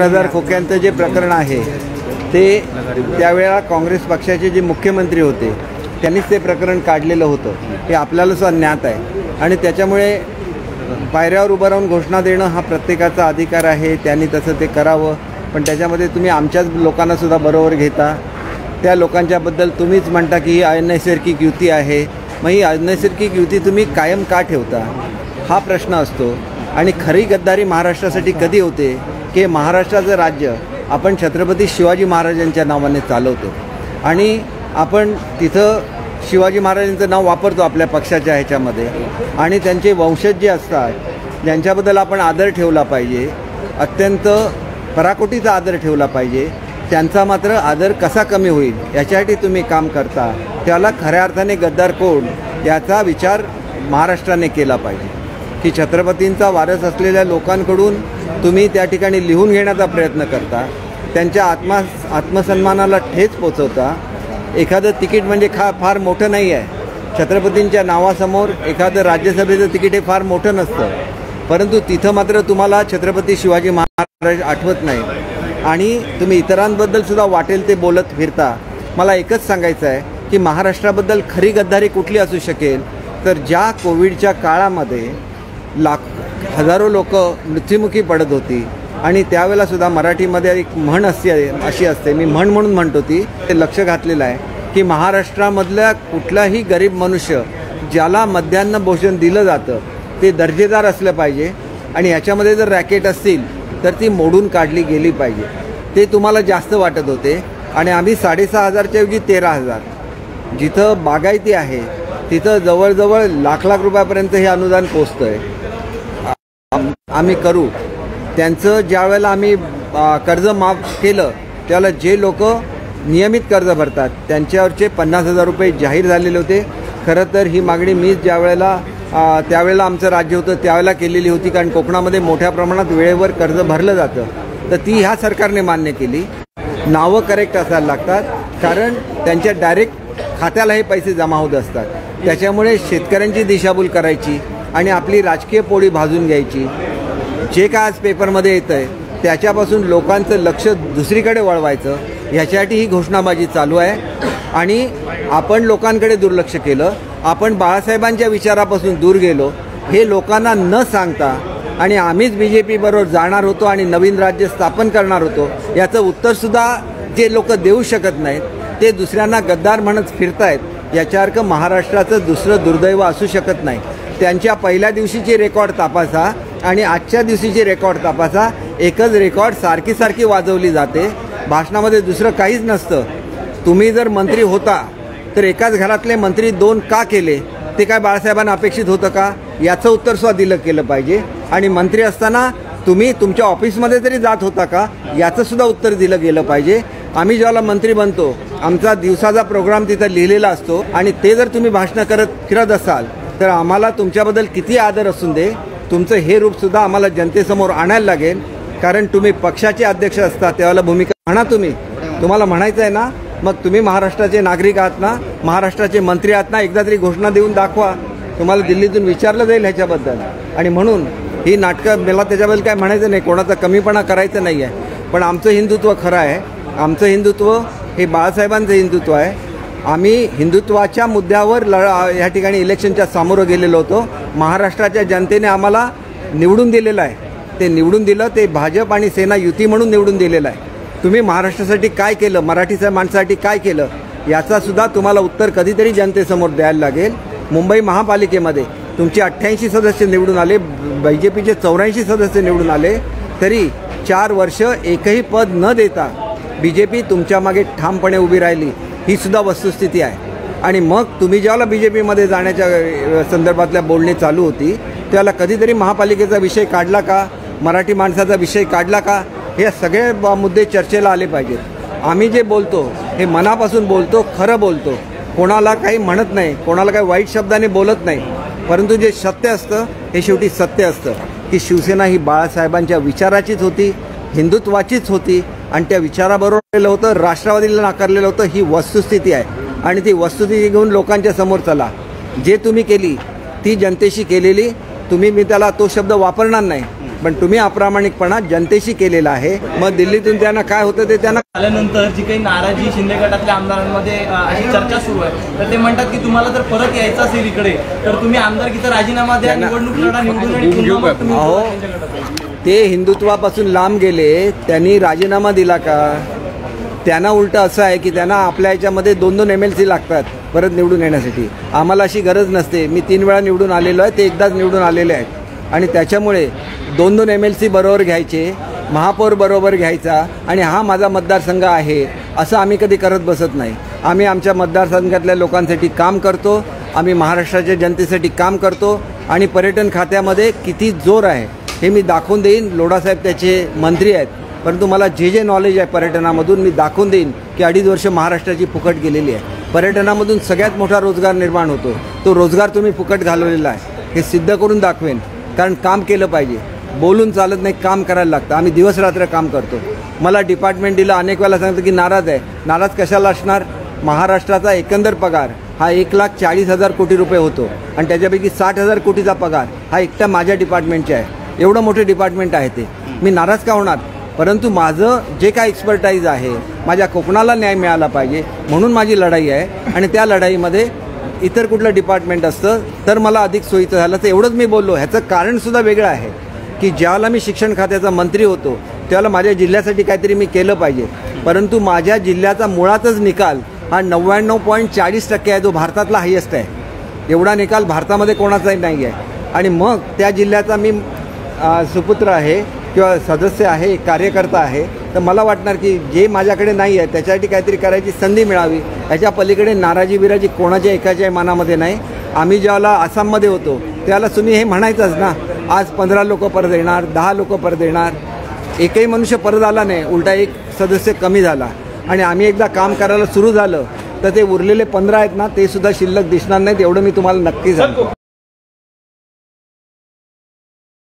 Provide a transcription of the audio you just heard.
हजार खोक्यांचं जे प्रकरण आहे ते त्यावेळेला काँग्रेस पक्षाचे जे मुख्यमंत्री होते त्यांनीच ते प्रकरण काढलेलं होतं. हे आपल्याला सुद्धा ज्ञात आहे. आणि त्याच्यामुळे पायऱ्यावर उभं राहून घोषणा देणं हा प्रत्येकाचा अधिकार आहे त्यांनी तसं ते करावं. पण त्याच्यामध्ये तुम्ही आमच्याच लोकांनासुद्धा बरोबर घेता. त्या लोकांच्याबद्दल तुम्हीच म्हणता की ही अनैसर्गिक युती आहे. मग ही अनैसर्गिक युती तुम्ही कायम का ठेवता? हा प्रश्न असतो. आणि खरी गद्दारी महाराष्ट्रासाठी कधी होते? की महाराष्ट्राचं राज्य आपण छत्रपती शिवाजी महाराजांच्या नावाने चालवतो. आणि आपण तिथं शिवाजी महाराजांचं नाव वापरतो आपल्या पक्षाच्या ह्याच्यामध्ये. आणि त्यांचे वंशज जे असतात ज्यांच्याबद्दल आपण आदर ठेवला पाहिजे. अत्यंत पराकोटीचा आदर ठेवला पाहिजे. त्यांचा मात्र आदर कसा कमी होईल याच्यासाठी तुम्ही काम करता. त्याला खऱ्या अर्थाने गद्दार कोण याचा विचार महाराष्ट्राने केला पाहिजे. की छत्रपतींचा वारस असलेल्या लोकांकडून तुम्ही त्या ठिकाणी लिहून घेण्याचा प्रयत्न करता त्यांच्या आत्मा आत्मसन्मानाला ठेच पोचवता. एखादं तिकीट म्हणजे खा फार मोठं नाही आहे. छत्रपतींच्या नावासमोर एखादं राज्यसभेचं तिकीट हे फार मोठं नसतं. परंतु तिथं मात्र तुम्हाला छत्रपती शिवाजी महाराज आठवत नाही. आणि तुम्ही इतरांबद्दल सुद्धा वाटेल ते बोलत फिरता. मला एकच सांगायचं आहे की महाराष्ट्राबद्दल खरी गद्दारी कुठली असू शकेल? तर ज्या कोविडच्या काळामध्ये लाख हजारो लोक मृत्युमुखी पडत होती. आणि त्यावेळेलासुद्धा मराठीमध्ये एक म्हण असते अशी असते. मी म्हण म्हणून म्हणतो ती. ते लक्ष घातलेलं आहे की महाराष्ट्रामधल्या कुठलाही गरीब मनुष्य ज्याला मध्यान्न भोजन दिलं जातं ते दर्जेदार असलं पाहिजे. आणि याच्यामध्ये जर रॅकेट असतील तर ती मोडून काढली गेली पाहिजे. ते तुम्हाला जास्त वाटत होते. आणि आम्ही साडेसहा हजारच्या ऐवजी तेरा हजार. जिथं बागायती आहे तिथं जवळजवळ लाख लाख रुपयापर्यंत हे अनुदान पोचतं आहे आम्ही करू. त्यांचं ज्या वेळेला आम्ही कर्ज माफ केलं त्यावेळेला जे लोक नियमित कर्ज भरतात त्यांच्यावरचे पन्नास हजार रुपये जाहीर झालेले होते. खरं तर ही मागणी मीच ज्या वेळेला त्यावेळेला आमचं राज्य होतं त्यावेळेला केलेली होती. कारण कोकणामध्ये मोठ्या प्रमाणात वेळेवर कर्ज भरलं जातं. तर ती ह्या सरकारने मान्य केली. नावं करेक्ट असायला लागतात. कारण त्यांच्या डायरेक्ट खात्याला हे पैसे जमा होत असतात. त्याच्यामुळे शेतकऱ्यांची दिशाभूल करायची आणि आपली राजकीय पोळी भाजून घ्यायची. जे काय आज पेपरमध्ये येतं आहे त्याच्यापासून लोकांचं लक्ष दुसरीकडे वळवायचं ह्याच्यासाठी ही घोषणाबाजी चालू आहे. आणि आपण लोकांकडे दुर्लक्ष केलं आपण बाळासाहेबांच्या विचारापासून दूर गेलो हे लोकांना न सांगता आणि आम्हीच बी जे पीबरोबर जाणार होतो आणि नवीन राज्य स्थापन करणार होतो याचं उत्तरसुद्धा जे लोक देऊ शकत नाहीत ते दुसऱ्यांना गद्दार म्हणत फिरतायत याच्यासारखं महाराष्ट्राचं दुसरं दुर्दैव असू शकत नाही. त्यांच्या पहिल्या दिवशीची रेकॉर्ड तपासा आणि आजच्या दिवशीची रेकॉर्ड तपासा एकच रेकॉर्ड सारखी सारखी वाजवली जाते. भाषणामध्ये दुसरं काहीच नसतं. तुम्ही जर मंत्री होता तर एकाच घरातले मंत्री दोन का केले? ते काय बाळासाहेबांना अपेक्षित होतं का? याचं उत्तर सुद्धा दिलं केलं पाहिजे. आणि मंत्री असताना तुम्ही तुमच्या ऑफिसमध्ये तरी जात होता का? याचं सुद्धा उत्तर दिलं गेलं पाहिजे. आम्ही ज्याला मंत्री बनतो आमचा दिवसाचा प्रोग्राम तिथं लिहिलेला असतो. आणि ते जर तुम्ही भाषणं करत फिरत असाल तर आम्हाला तुमच्याबद्दल किती आदर असून दे. तुमचं हे रूपसुद्धा आम्हाला जनतेसमोर आणायला लागेल. कारण तुम्ही पक्षाचे अध्यक्ष असता त्यावेळेला भूमिका म्हणा तुम्ही. तुम्हाला म्हणायचं आहे ना मग तुम्ही महाराष्ट्राचे नागरिक आहात ना महाराष्ट्राचे मंत्री आहात ना एकदा तरी घोषणा देऊन दाखवा. तुम्हाला दिल्लीतून विचारलं जाईल ह्याच्याबद्दल. आणि म्हणून ही नाटकं मला त्याच्याबद्दल काय म्हणायचं नाही कोणाचा कमीपणा करायचं नाही आहे पण आमचं हिंदुत्व खरं आहे. आमचं हिंदुत्व हे बाळासाहेबांचं हिंदुत्व आहे. आम्ही हिंदुत्वाच्या मुद्द्यावर लढ या ठिकाणी इलेक्शनच्या सामोरं गेलेलो होतो. महाराष्ट्राच्या जनतेने आम्हाला निवडून दिलेलं आहे. ते निवडून दिलं ते भाजप आणि सेना युती म्हणून निवडून दिलेलं आहे. तुम्ही महाराष्ट्रासाठी काय केलं मराठीच्या माणसासाठी काय केलं याचासुद्धा तुम्हाला उत्तर कधीतरी जनतेसमोर द्यायला लागेल. मुंबई महापालिकेमध्ये तुमचे अठ्ठ्याऐंशी सदस्य निवडून आले बी जे पीचे चौऱ्याऐंशी सदस्य निवडून आले. तरी चार वर्ष एकही पद न देता बी जे पी तुमच्यामागे ठामपणे उभी राहिली. ही सुद्धा वस्तुस्थिती आहे. आणि मग तुम्ही ज्यावेळेला बी जे पीमध्ये जाण्याच्या संदर्भातल्या बोलणी चालू होती त्यावेळेला कधीतरी महापालिकेचा विषय काढला का? मराठी माणसाचा विषय काढला का? हे सगळे मुद्दे चर्चेला आले पाहिजेत. आम्ही जे बोलतो हे मनापासून बोलतो खरं बोलतो. कोणाला काही म्हणत नाही कोणाला काही वाईट शब्दाने बोलत नाही. परंतु जे सत्य असतं हे शेवटी सत्य असतं. की शिवसेना ही बाळासाहेबांच्या विचाराचीच होती हिंदुत्वाचीच होती आणि त्या विचाराबरोबरलेलं होतं राष्ट्रवादीला नाकारलेलं होतं ही वस्तुस्थिती आहे. आणि ती वस्तुस्थिती घेऊन लोकांच्या समोर चला. जे तुम्ही केली ती जनतेशी केलेली तुम्ही मी त्याला तो शब्द वापरणार नाही. पण तुम्ही अप्रामाणिकपणा जनतेशी केलेला आहे. मग दिल्लीतून त्यांना काय होतं ते त्यांना आल्यानंतर जी काही नाराजी शिंदे गटातल्या आमदारांमध्ये अशी चर्चा सुरू आहे. तर ते म्हणतात की तुम्हाला जर परत यायचं असेल इकडे तर तुम्ही आमदारकीचा राजीनामा द्या निवडणूक अहो. ते हिंदुत्वापासून लांब गेले त्यांनी राजीनामा दिला का? त्यांना उलटं असं आहे की त्यांना आपल्या याच्यामध्ये दोन दोन एम एल सी लागतात परत निवडून येण्यासाठी. आम्हाला अशी गरज नसते. मी तीन वेळा निवडून आलेलो आहे ते एकदाच निवडून आलेले आहेत. आणि त्याच्यामुळे दोन दोन एम एल सी बरोबर घ्यायचे महापौर बरोबर घ्यायचा आणि हा माझा मतदारसंघ आहे असं आम्ही कधी करत बसत नाही. आम्ही आमच्या मतदारसंघातल्या लोकांसाठी काम करतो आम्ही महाराष्ट्राच्या जनतेसाठी काम करतो आणि पर्यटन खात्यामध्ये किती जोर आहे हे मी दाखवून देईन. लोढासाहेब त्याचे मंत्री आहेत परंतु मला जे जे नॉलेज आहे पर्यटनामधून मी दाखवून देईन की अडीच वर्ष महाराष्ट्राची फुकट गेलेली आहे. पर्यटनामधून सगळ्यात मोठा रोजगार निर्माण होतो. तो रोजगार तुम्ही फुकट घालवलेला आहे हे सिद्ध करून दाखवेन कारण काम केलं पाहिजे. बोलून चालत नाही काम करायला लागतं. आम्ही दिवसरात्र काम करतो. मला डिपार्टमेंट दिलं अनेक वेळेला सांगतो की नाराज आहे. नाराज कशाला असणार? महाराष्ट्राचा एकंदर पगार हा एक लाख चाळीस हजार कोटी रुपये होतो. आणि त्याच्यापैकी साठ हजार कोटीचा पगार हा एकट्या माझ्या डिपार्टमेंटचे आहे. एवढं मोठे डिपार्टमेंट आहे ते. मी नाराज का होणार? परंतु माझं जे काय एक्सपर्टाईज आहे माझ्या कोकणाला न्याय मिळाला पाहिजे म्हणून माझी लढाई आहे. आणि त्या लढाईमध्ये इतर कुठलं डिपार्टमेंट असतं तर मला अधिक सोयीचं झालं तर एवढंच मी बोललो. ह्याचं कारणसुद्धा वेगळं आहे. की ज्यावेळेला मी शिक्षण खात्याचा मंत्री होतो त्यावेळेला माझ्या जिल्ह्यासाठी काहीतरी मी केलं पाहिजे. परंतु माझ्या जिल्ह्याचा मुळातच निकाल हा नव्याण्णव पॉईंट चाळीस टक्के आहे जो भारतातला हायेस्ट आहे. एवढा निकाल भारतामध्ये कोणाचाही नाही आहे. आणि मग त्या जिल्ह्याचा मी सुपुत्र आहे किंवा सदस्य आहे कार्यकर्ता आहे तर मला वाटणार की जे माझ्याकडे नाही आहे त्याच्यासाठी काहीतरी करायची संधी मिळावी. ह्याच्या पलीकडे नाराजी बिराजी कोणाच्या एकाच्या मनामध्ये नाही. आम्ही ज्यावेळेला आसाममध्ये होतो त्यावेळेला तुम्ही हे म्हणायचंच ना आज पंधरा लोक परत येणार दहा लोक परत येणार. एकही मनुष्य परत आला नाही उलटा एक सदस्य कमी झाला. आणि आम्ही एकदा काम करायला सुरू झालं तर ते उरलेले पंधरा आहेत ना ते सुद्धा शिल्लक दिसणार नाहीत एवढं मी तुम्हाला नक्की सांगतो.